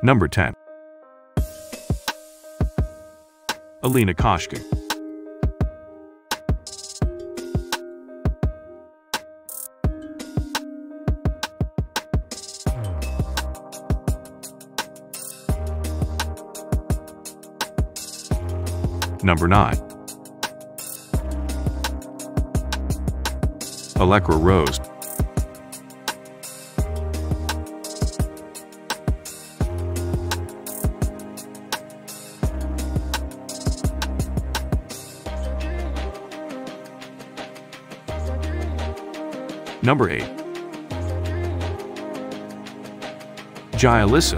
Number 10. Elena Koshka. Number 9. Elektra Rose. Number 8. Jia Lissa.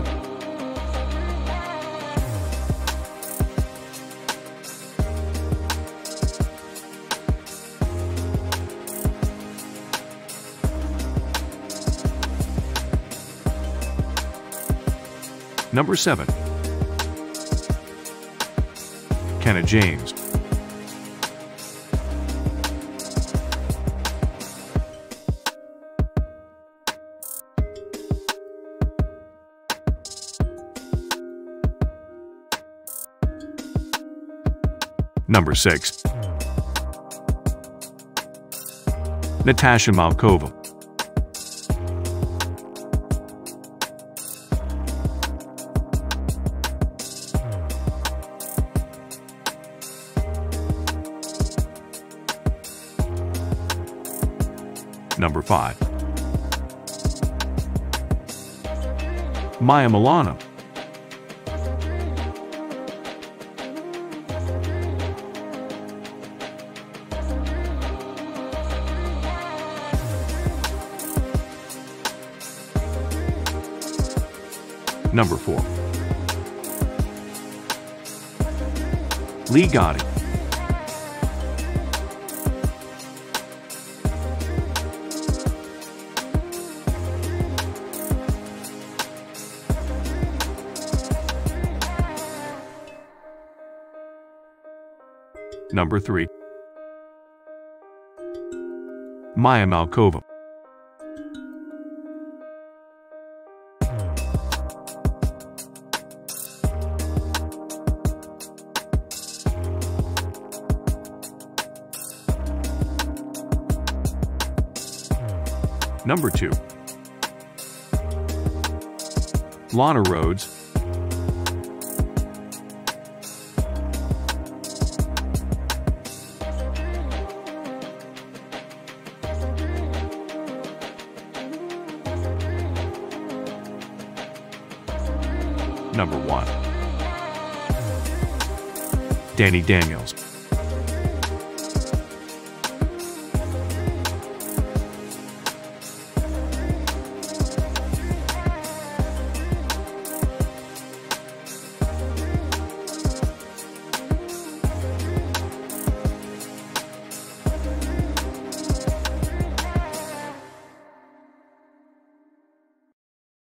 Number 7. Kenna James. Number 6. Natasha Malkova. Number 5. Mia Melano. Number 4. Leah Gotti. Number 3. Mia Malkova. Number 2. Lana Rhoades. Number 1. Dani Daniels.